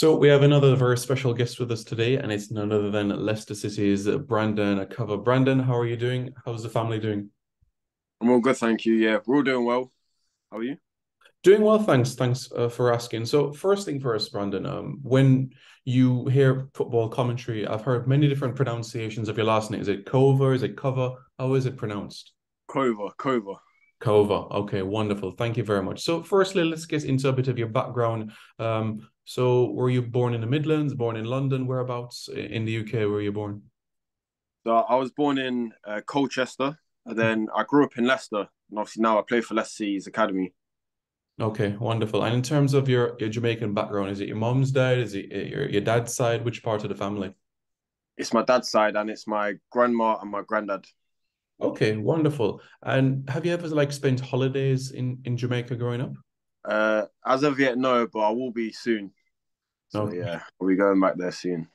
So we have another very special guest with us today, and it's none other than Leicester City's Brandon Cover. Brandon, how are you doing? How's the family doing? I'm all good, thank you. Yeah, we're all doing well. How are you? Doing well, thanks. Thanks uh, for asking. So first thing first, Brandon, um, when you hear football commentary, I've heard many different pronunciations of your last name. Is it Kova? Is it Cover? How is it pronounced? Kova, Kova. Kova. Okay, wonderful. Thank you very much. So firstly, let's get into a bit of your background. Um, so were you born in the Midlands, born in London? Whereabouts in the UK were you born? So I was born in uh, Colchester, and then I grew up in Leicester, and obviously now I play for Leicester's academy. Okay, wonderful. And in terms of your, your Jamaican background, is it your mom's dad? Is it your, your dad's side? Which part of the family? It's my dad's side, and it's my grandma and my granddad. Okay, wonderful. And have you ever like spent holidays in in Jamaica growing up? Uh, as of yet, no, but I will be soon. So okay. yeah, we'll be going back there soon.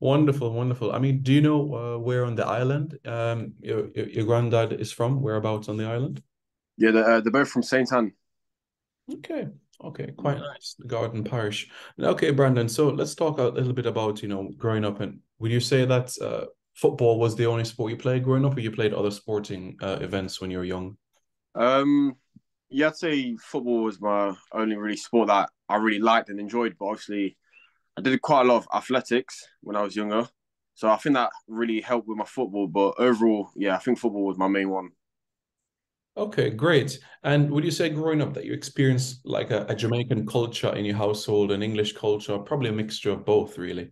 Wonderful, wonderful. I mean, do you know uh, where on the island um your, your, granddad is from? Whereabouts on the island? Yeah, they're, uh, they're both from Saint Ann. Okay, okay, quite nice. The Garden Parish. Okay, Brandon. So let's talk a little bit about you know growing up. And would you say that uh, football was the only sport you played growing up, or you played other sporting uh, events when you were young? Um, yeah, I'd say football was my only really sport that I really liked and enjoyed. But obviously, I did quite a lot of athletics when I was younger, so I think that really helped with my football. But overall, yeah, I think football was my main one. Okay, great. And would you say growing up that you experienced like a, a Jamaican culture in your household and English culture, probably a mixture of both, really?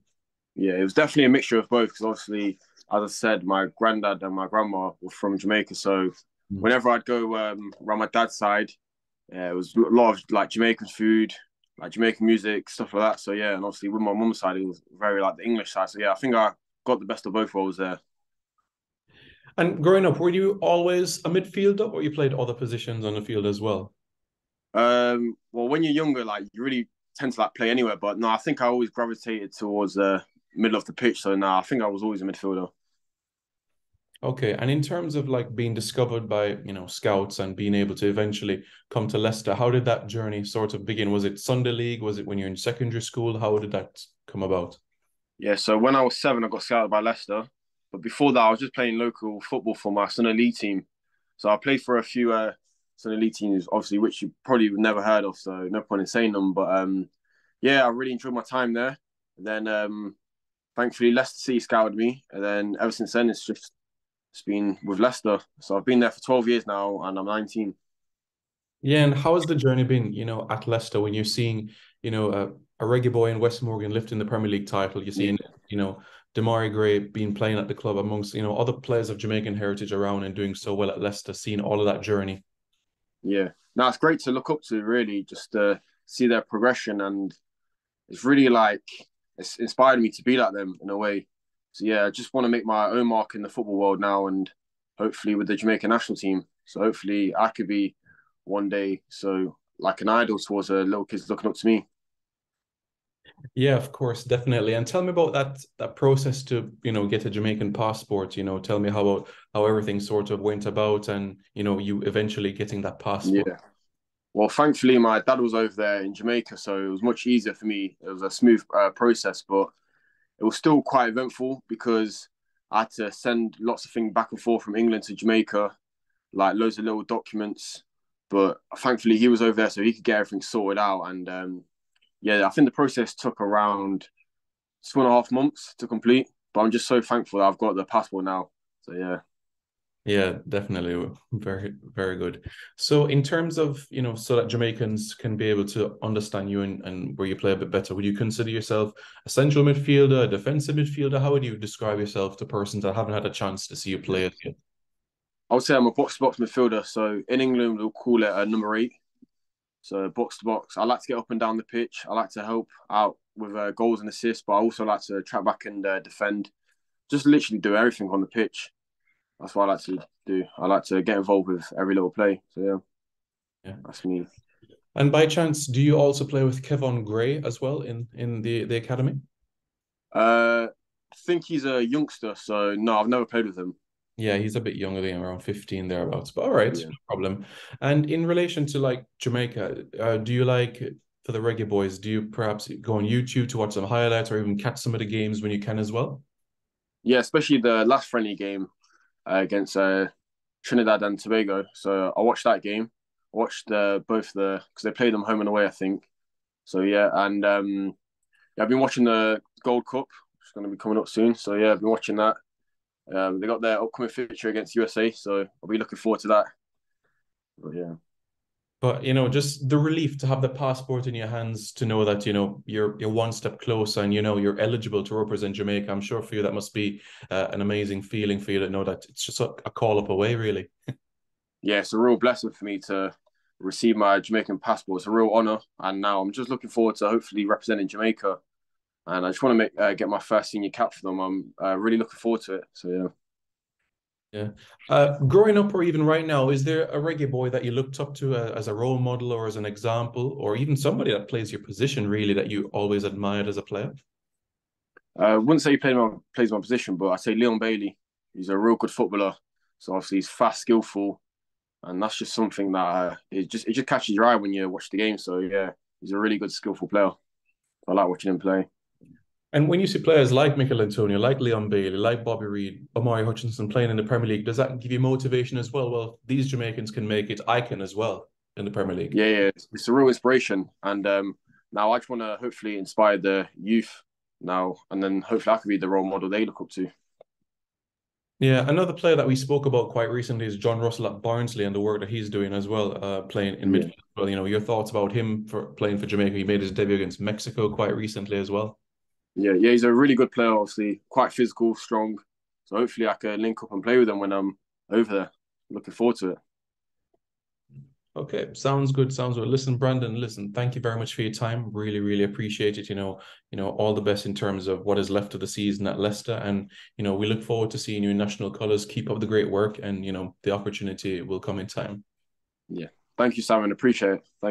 Yeah, it was definitely a mixture of both because obviously as I said, my granddad and my grandma were from Jamaica. So mm. whenever I'd go um, around my dad's side, yeah, it was a lot of like Jamaican food, like Jamaican music, stuff like that. So yeah, and obviously with my mum's side, it was very like the English side. So yeah, I think I got the best of both worlds there. And growing up, were you always a midfielder, or you played other positions on the field as well? Um, well, when you're younger, like you really tend to like play anywhere. But no, I think I always gravitated towards the uh, middle of the pitch. So now I think I was always a midfielder. Okay, and in terms of like being discovered by you know scouts and being able to eventually come to Leicester, how did that journey sort of begin? Was it Sunday league? Was it when you're in secondary school? How did that come about? Yeah, so when I was seven, I got scouted by Leicester, but before that, I was just playing local football for my Sunday league team. So I played for a few uh, Sunday league teams, obviously, which you probably never heard of, so no point in saying them. But um, yeah, I really enjoyed my time there. And then um, thankfully Leicester City scouted me, and then ever since then, it's just it's been with Leicester. So I've been there for 12 years now and I'm 19. Yeah, and how has the journey been, you know, at Leicester when you're seeing, you know, uh, a Reggae boy in Wes Morgan lifting the Premier League title, you're seeing, yeah. you know, Demarai Gray being playing at the club amongst, you know, other players of Jamaican heritage around and doing so well at Leicester, seeing all of that journey. Yeah. Now it's great to look up to really just to see their progression and it's really like it's inspired me to be like them in a way so yeah, I just want to make my own mark in the football world now, and hopefully with the Jamaican national team. So hopefully I could be one day so like an idol towards a little kids looking up to me. Yeah, of course, definitely. And tell me about that that process to you know get a Jamaican passport. You know, tell me how about how everything sort of went about, and you know you eventually getting that passport. Yeah. Well, thankfully, my dad was over there in Jamaica, so it was much easier for me. It was a smooth uh, process, but it was still quite eventful because I had to send lots of things back and forth from England to Jamaica, like loads of little documents. But thankfully, he was over there, so he could get everything sorted out. And um, yeah, I think the process took around two and a half months to complete. But I'm just so thankful that I've got the passport now. So yeah. Yeah, definitely. Very, very good. So in terms of, you know, so that Jamaicans can be able to understand you and, and where you play a bit better, would you consider yourself a central midfielder, a defensive midfielder? How would you describe yourself to persons that haven't had a chance to see you play yet? I would say I'm a box box midfielder. So in England, we'll call it a number eight. So box to box. I like to get up and down the pitch. I like to help out with uh, goals and assists, but I also like to track back and uh, defend. Just literally do everything on the pitch that's what I like to do. I like to get involved with every little play. So yeah, yeah, that's me. And by chance, do you also play with Kevon Gray as well in in the the academy? Uh, I think he's a youngster, so no, I've never played with him. Yeah, he's a bit younger than around 15 thereabouts. But all right, yeah. no problem. And in relation to like Jamaica, uh, do you like for the Reggae Boys? Do you perhaps go on YouTube to watch some highlights or even catch some of the games when you can as well? Yeah, especially the last friendly game uh, against uh, Trinidad and Tobago. So I watched that game. Watched uh, both the because they played them home and away, I think. So yeah, and um, yeah, I've been watching the Gold Cup, is going to be coming up soon. So yeah, I've been watching that. Um, they got their upcoming fixture against USA, so I'll be looking forward to that. But yeah. But you know, just the relief to have the passport in your hands to know that you know you're you're one step closer and you know you're eligible to represent Jamaica. I'm sure for you that must be uh, an amazing feeling for you to know that it's just a, a call up away, really. yeah, it's a real blessing for me to receive my Jamaican passport. It's a real honor, and now I'm just looking forward to hopefully representing Jamaica. And I just want to make uh, get my first senior cap for them. I'm uh, really looking forward to it. So yeah. Yeah. Uh, growing up or even right now, is there a reggae boy that you looked up to uh, as a role model or as an example, or even somebody that plays your position really that you always admired as a player? Uh, I wouldn't say he played my, plays my position, but I say Leon Bailey. He's a real good footballer. So obviously he's fast, skillful, and that's just something that uh, it just it just catches your eye when you watch the game. So yeah, he's a really good, skillful player. I like watching him play. And when you see players like Michael Antonio, like Leon Bailey, like Bobby Reid, Omari Hutchinson playing in the Premier League, does that give you motivation as well? Well, these Jamaicans can make it. I can as well in the Premier League. Yeah, yeah, it's a real inspiration. And um, now I just want to hopefully inspire the youth now, and then hopefully I can be the role model they look up to. Yeah, another player that we spoke about quite recently is Jon Russell at Barnsley and the work that he's doing as well, uh, playing in yeah. midfield. Well, you know, your thoughts about him for playing for Jamaica? He made his debut against Mexico quite recently as well. Yeah, yeah, he's a really good player. Obviously, quite physical, strong. So hopefully, I can link up and play with him when I'm over there. Looking forward to it. Okay, sounds good. Sounds good. Listen, Brandon. Listen, thank you very much for your time. Really, really appreciate it. You know, you know, all the best in terms of what is left of the season at Leicester, and you know, we look forward to seeing you in national colours. Keep up the great work, and you know, the opportunity will come in time. Yeah, thank you, Simon. Appreciate it. Thank.